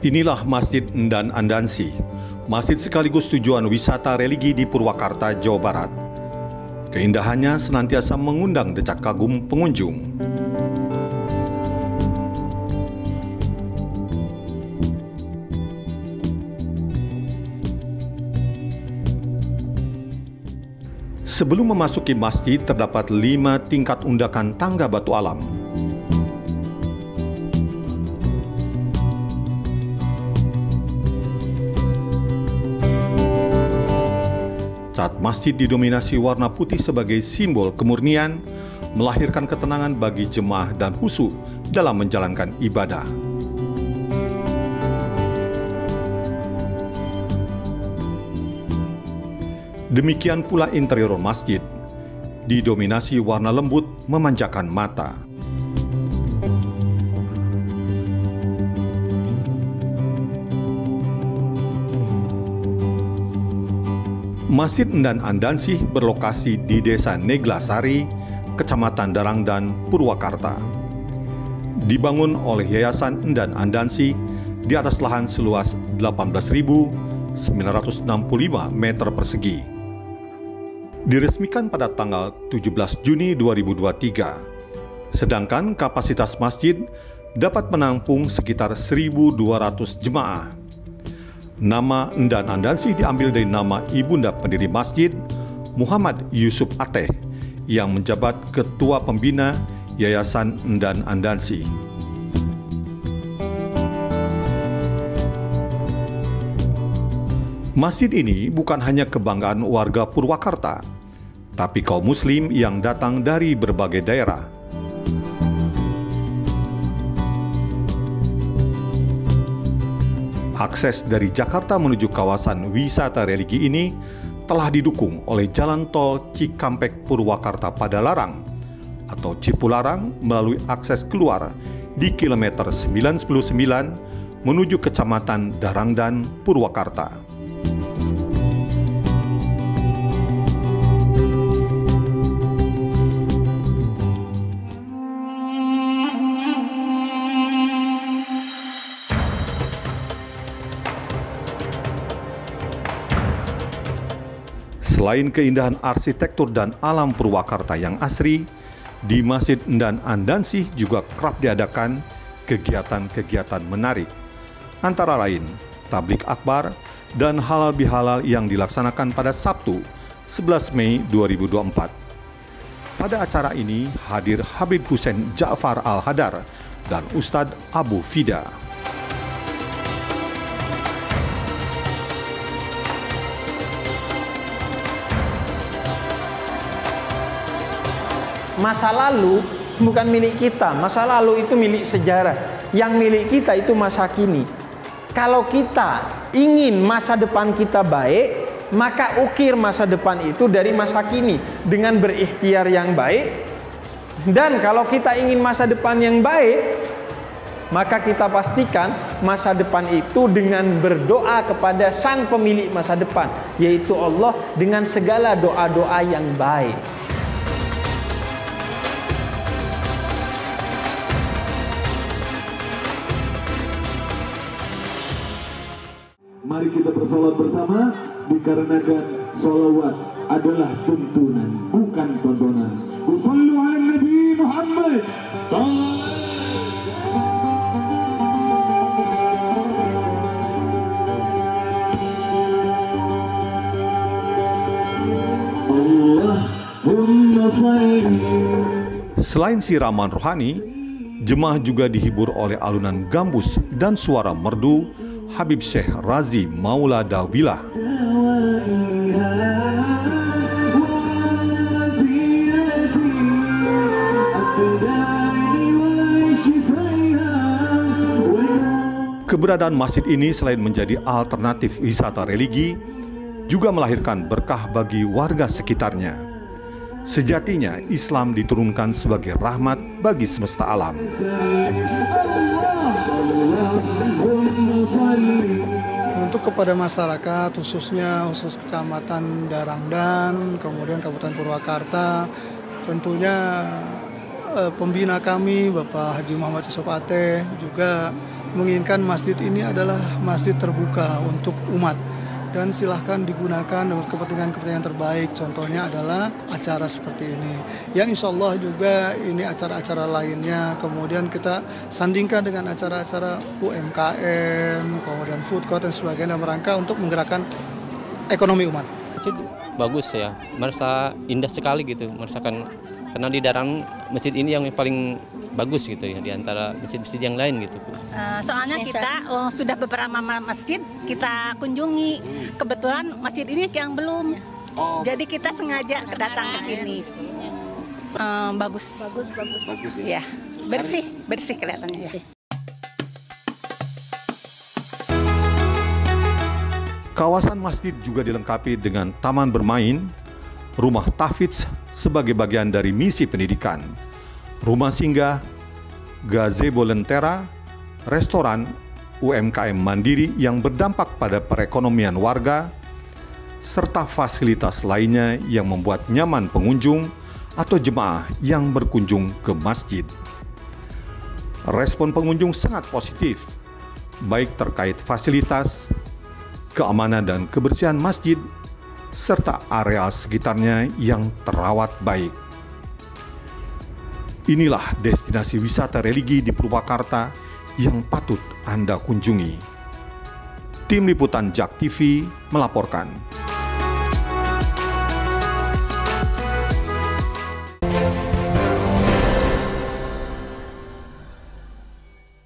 Inilah Masjid Endan Andansi, masjid sekaligus tujuan wisata religi di Purwakarta, Jawa Barat. Keindahannya senantiasa mengundang decak kagum pengunjung. Sebelum memasuki masjid terdapat lima tingkat undakan tangga batu alam. Saat masjid didominasi warna putih sebagai simbol kemurnian, melahirkan ketenangan bagi jemaah dan husu dalam menjalankan ibadah. Demikian pula interior masjid, didominasi warna lembut memanjakan mata. Masjid Endan Andansih berlokasi di Desa Neglasari, Kecamatan Darangdan, Purwakarta. Dibangun oleh Yayasan Endan Andansi di atas lahan seluas 18.965 meter persegi. Diresmikan pada tanggal 17 Juni 2023. Sedangkan kapasitas masjid dapat menampung sekitar 1.200 jemaah. Nama Endan Andansi diambil dari nama ibunda pendiri masjid, Muhammad Yusuf Ateh, yang menjabat Ketua Pembina Yayasan Endan Andansi. Masjid ini bukan hanya kebanggaan warga Purwakarta, tapi kaum muslim yang datang dari berbagai daerah. Akses dari Jakarta menuju kawasan wisata religi ini telah didukung oleh jalan tol Cikampek Purwakarta Padalarang atau Cipularang melalui akses keluar di kilometer 99 menuju Kecamatan Darangdan, Purwakarta. Selain keindahan arsitektur dan alam Purwakarta yang asri, di Masjid Endan Andansih juga kerap diadakan kegiatan-kegiatan menarik. Antara lain, tablik akbar dan halal bihalal yang dilaksanakan pada Sabtu 11 Mei 2024. Pada acara ini hadir Habib Hussein Ja'far Al-Hadar dan Ustadz Abu Fida. Masa lalu bukan milik kita. Masa lalu itu milik sejarah. Yang milik kita itu masa kini. Kalau kita ingin masa depan kita baik, maka ukir masa depan itu dari masa kini dengan berikhtiar yang baik. Dan kalau kita ingin masa depan yang baik, maka kita pastikan masa depan itu dengan berdoa kepada sang pemilik masa depan, yaitu Allah dengan segala doa-doa yang baik. Mari kita bersolat bersama dikarenakan solawat adalah tuntunan bukan tontonan. Usallu ala Nabi Muhammad. Selain siraman rohani, jemaah juga dihibur oleh alunan gambus dan suara merdu Habib Syekh Razi Maula Dawilah. Keberadaan masjid ini selain menjadi alternatif wisata religi, juga melahirkan berkah bagi warga sekitarnya. Sejatinya Islam diturunkan sebagai rahmat bagi semesta alam. Untuk kepada masyarakat khususnya khusus Kecamatan Darangdan, kemudian Kabupaten Purwakarta, tentunya eh, pembina kami Bapak Haji Muhammad Yusuf Ateh juga menginginkan masjid ini adalah masjid terbuka untuk umat dan silahkan digunakan untuk kepentingan-kepentingan terbaik. Contohnya adalah acara seperti ini. Yang insya Allah juga ini acara-acara lainnya. Kemudian kita sandingkan dengan acara-acara UMKM, kemudian food court dan sebagainya dalam untuk menggerakkan ekonomi umat. Masjid bagus ya, merasa indah sekali gitu, merasakan karena di dalam masjid ini yang paling bagus gitu ya di antara masjid-masjid yang lain gitu. Uh, soalnya kita oh, sudah beberapa masjid kita kunjungi. Kebetulan masjid ini yang belum. Jadi kita sengaja datang ke sini. Uh, bagus. Bagus, bagus. Bagus ya. Bersih, bersih kelihatannya. Ya. Kawasan masjid juga dilengkapi dengan taman bermain, rumah tahfidz sebagai bagian dari misi pendidikan, rumah singgah, gazebo lentera, restoran, UMKM mandiri yang berdampak pada perekonomian warga, serta fasilitas lainnya yang membuat nyaman pengunjung atau jemaah yang berkunjung ke masjid. Respon pengunjung sangat positif, baik terkait fasilitas, keamanan dan kebersihan masjid, serta area sekitarnya yang terawat baik. Inilah destinasi wisata religi di Purwakarta yang patut Anda kunjungi. Tim Liputan Jak TV melaporkan.